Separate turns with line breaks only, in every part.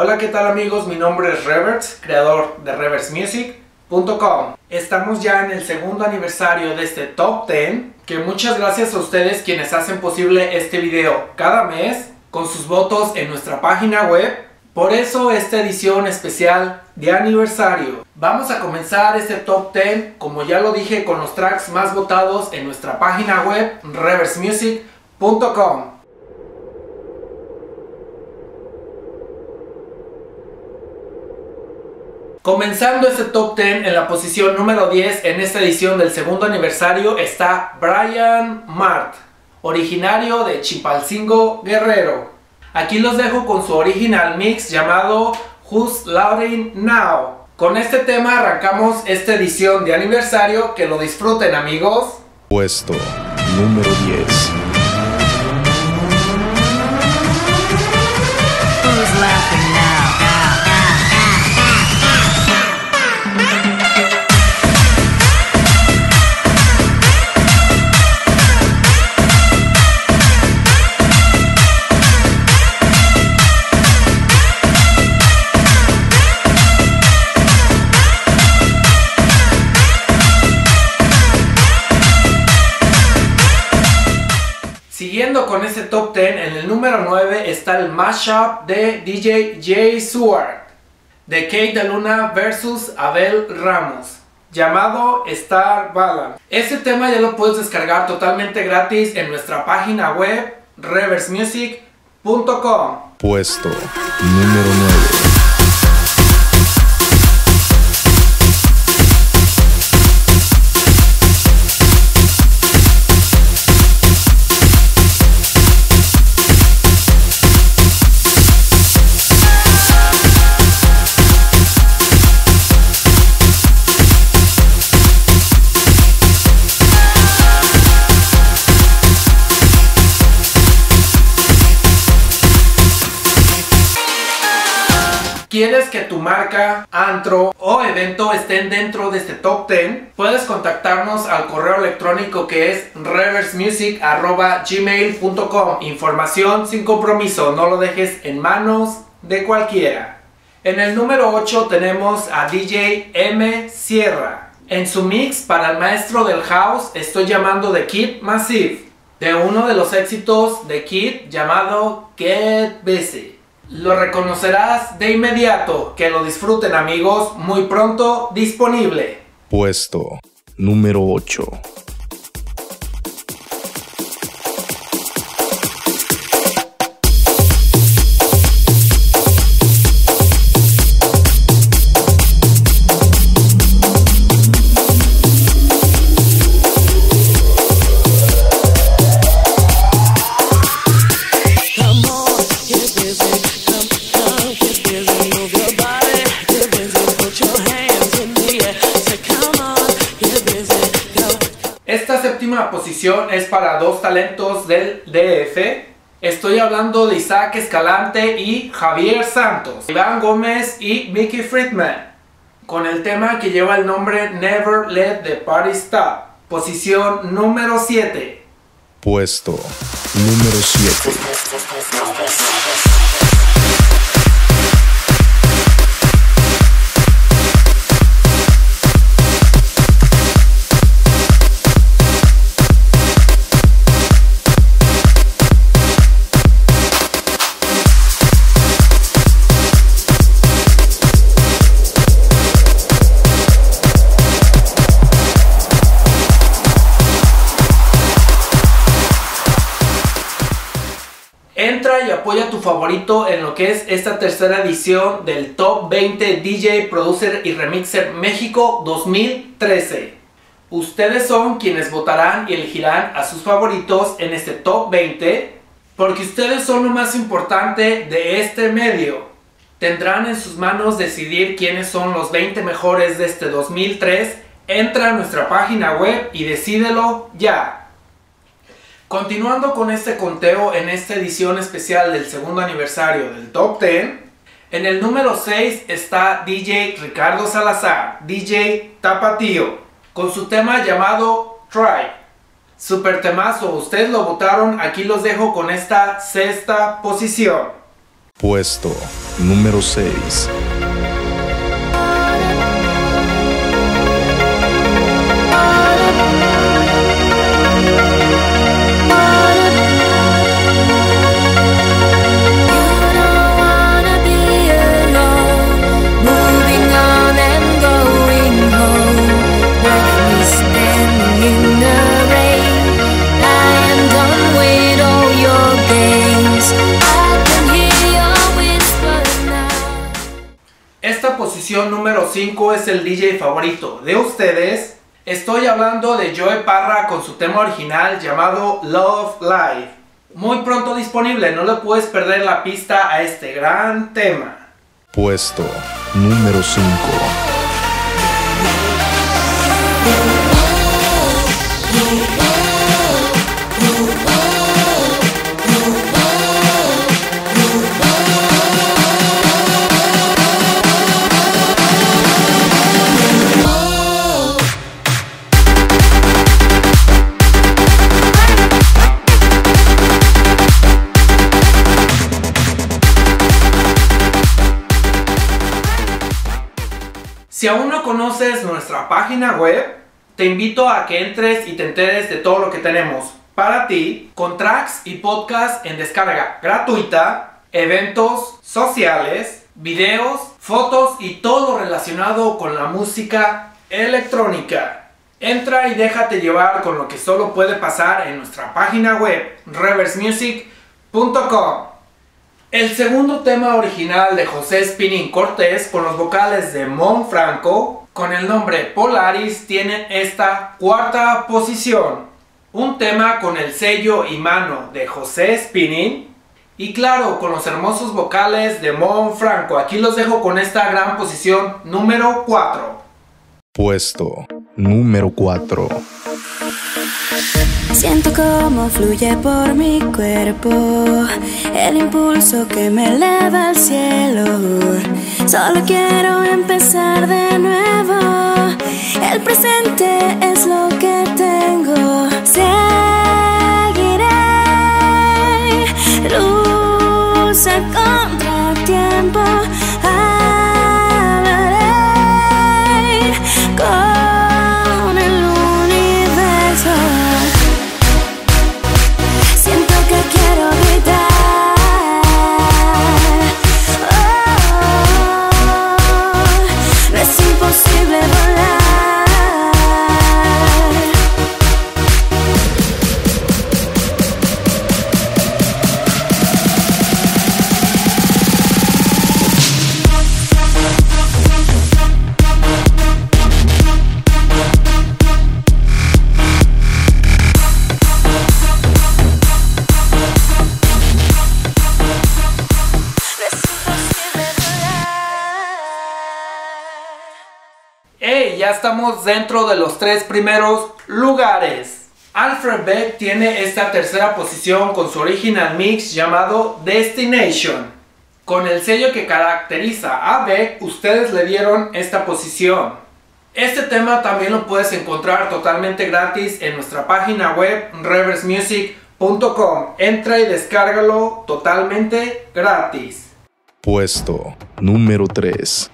Hola, ¿qué tal amigos? Mi nombre es Reverts, creador de reversmusic.com. Estamos ya en el segundo aniversario de este Top 10, que muchas gracias a ustedes quienes hacen posible este video cada mes con sus votos en nuestra página web. Por eso esta edición especial de aniversario. Vamos a comenzar este top 10, como ya lo dije, con los tracks más votados en nuestra página web reversmusic.com. Comenzando este top 10 en la posición número 10 en esta edición del segundo aniversario está Brian Mart, originario de Chipalcingo Guerrero. Aquí los dejo con su original mix llamado Who's Louding Now. Con este tema arrancamos esta edición de aniversario, que lo disfruten amigos.
Puesto número 10.
Siguiendo con este top 10, en el número 9 está el mashup de DJ Jay Seward de Kate de Luna versus Abel Ramos llamado Star Balance. Este tema ya lo puedes descargar totalmente gratis en nuestra página web reversmusic.com.
Puesto número 9.
¿Quieres que tu marca, antro o evento estén dentro de este top 10? Puedes contactarnos al correo electrónico que es reversemusic.gmail.com Información sin compromiso, no lo dejes en manos de cualquiera. En el número 8 tenemos a DJ M. Sierra. En su mix para el maestro del house estoy llamando The Kid Massive, de uno de los éxitos de Kid llamado Get Busy. Lo reconocerás de inmediato. Que lo disfruten amigos. Muy pronto disponible.
Puesto número 8.
Posición es para dos talentos del DF. Estoy hablando de Isaac Escalante y Javier Santos, Iván Gómez y Mickey Friedman, con el tema que lleva el nombre Never Let the Party Stop. Posición número 7.
Puesto número 7.
Entra y apoya a tu favorito en lo que es esta tercera edición del Top 20 DJ Producer y Remixer México 2013. Ustedes son quienes votarán y elegirán a sus favoritos en este Top 20 porque ustedes son lo más importante de este medio. Tendrán en sus manos decidir quiénes son los 20 mejores de este 2003. Entra a nuestra página web y decídelo ya. Continuando con este conteo en esta edición especial del segundo aniversario del Top 10, en el número 6 está DJ Ricardo Salazar, DJ Tapatío, con su tema llamado Try. Super temazo, ustedes lo votaron, aquí los dejo con esta sexta posición.
Puesto número 6.
5 es el DJ favorito de ustedes. Estoy hablando de Joe Parra con su tema original llamado Love Life. Muy pronto disponible, no le puedes perder la pista a este gran tema.
Puesto número 5.
Si aún no conoces nuestra página web, te invito a que entres y te enteres de todo lo que tenemos para ti con tracks y podcasts en descarga gratuita, eventos sociales, videos, fotos y todo relacionado con la música electrónica. Entra y déjate llevar con lo que solo puede pasar en nuestra página web reversemusic.com. El segundo tema original de José Spinning Cortés con los vocales de Mon Franco con el nombre Polaris tiene esta cuarta posición. Un tema con el sello y mano de José Spinning y claro con los hermosos vocales de Mon Franco. Aquí los dejo con esta gran posición número 4.
Puesto número 4.
Siento cómo fluye por mi cuerpo el impulso que me eleva al cielo. Solo quiero empezar de nuevo. El presente es lo que tengo. Seguiré luz a contratiempo. Hablaré
estamos dentro de los tres primeros lugares. Alfred Beck tiene esta tercera posición con su original mix llamado Destination. Con el sello que caracteriza a Beck, ustedes le dieron esta posición. Este tema también lo puedes encontrar totalmente gratis en nuestra página web reversemusic.com. Entra y descárgalo totalmente gratis.
Puesto número 3.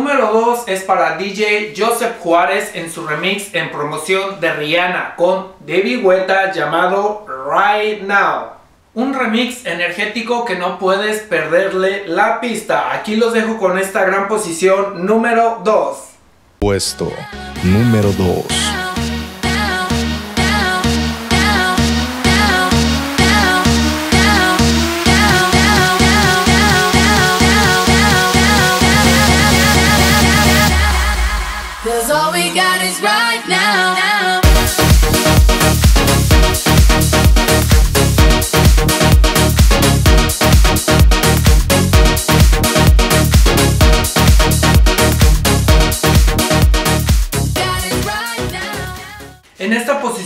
Número 2 es para DJ Joseph Juárez en su remix en promoción de Rihanna con David Guetta llamado Right Now.
Un remix energético que no puedes perderle la pista. Aquí los dejo con esta gran posición número 2.
Puesto número 2.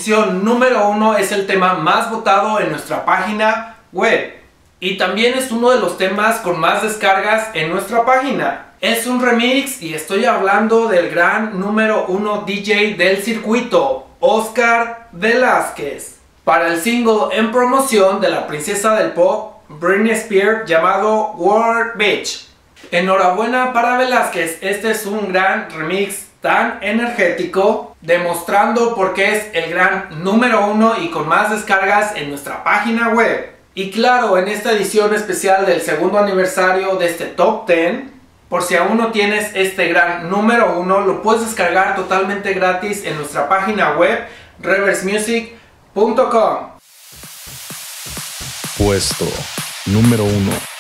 Número uno es el tema más votado en nuestra página web. Y también es uno de los temas con más descargas en nuestra página. Es un remix y estoy hablando del gran número uno DJ del circuito, Oscar Velázquez. Para el single en promoción de la princesa del pop, Britney Spears, llamado World Beach. Enhorabuena para Velázquez, este es un gran remix tan energético, demostrando por qué es el gran número uno y con más descargas en nuestra página web. Y claro, en esta edición especial del segundo aniversario de este Top 10, por si aún no tienes este gran número uno, lo puedes descargar totalmente gratis en nuestra página web reversemusic.com.
Puesto número uno.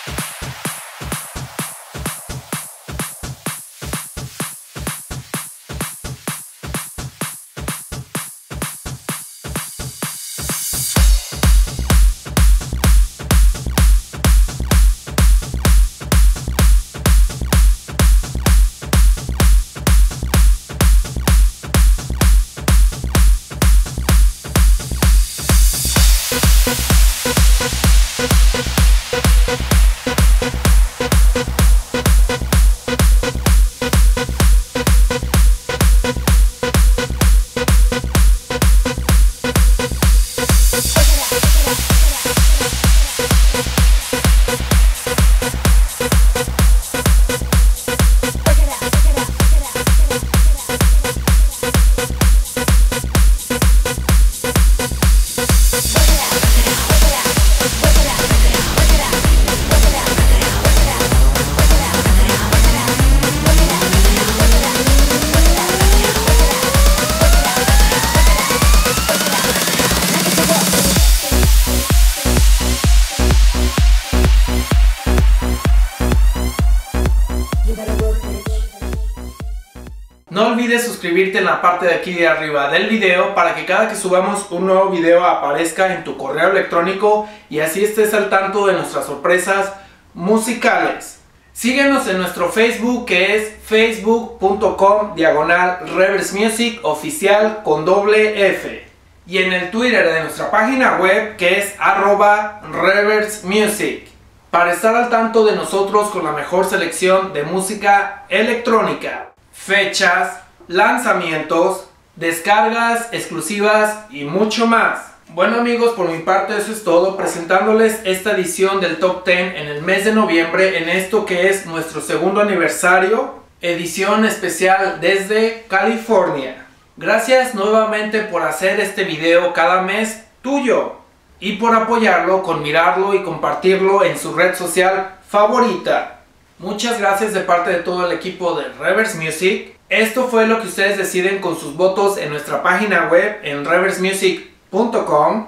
Suscribirte en la parte de aquí de arriba del video para que cada que subamos un nuevo video aparezca en tu correo electrónico y así estés al tanto de nuestras sorpresas musicales. Síguenos en nuestro Facebook que es facebook.com diagonal reverse music oficial con doble F. Y en el Twitter de nuestra página web que es arroba reverse music. Para estar al tanto de nosotros con la mejor selección de música electrónica. Fechas, lanzamientos, descargas exclusivas y mucho más. Bueno amigos, por mi parte eso es todo, presentándoles esta edición del Top 10 en el mes de noviembre, en esto que es nuestro segundo aniversario, edición especial desde California. Gracias nuevamente por hacer este video cada mes tuyo y por apoyarlo con mirarlo y compartirlo en su red social favorita. Muchas gracias de parte de todo el equipo de Reverse Music. Esto fue lo que ustedes deciden con sus votos en nuestra página web en reversemusic.com.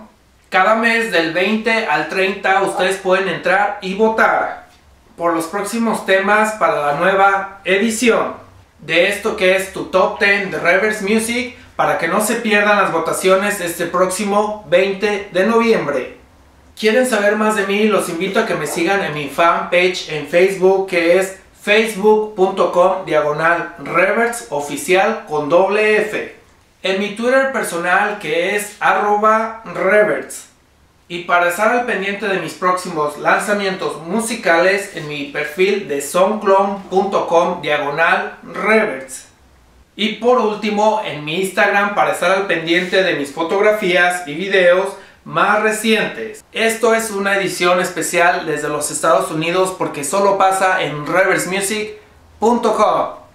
Cada mes del 20 al 30 ustedes pueden entrar y votar por los próximos temas para la nueva edición de esto que es tu top 10 de Reverse Music para que no se pierdan las votaciones este próximo 20 de noviembre. ¿Quieren saber más de mí? Los invito a que me sigan en mi fanpage en Facebook que es facebook.com diagonal reverse oficial con doble F. En mi Twitter personal que es arroba reverse. Y para estar al pendiente de mis próximos lanzamientos musicales en mi perfil de soundclone.com diagonal reverse. Y por último en mi Instagram para estar al pendiente de mis fotografías y videos más recientes. Esto es una edición especial desde los Estados Unidos porque solo pasa en reversemusic.com.